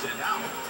sent out.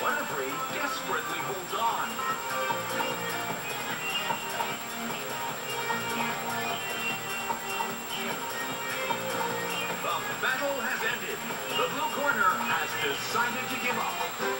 Desperately holds on. The battle has ended. The blue corner has decided to give up.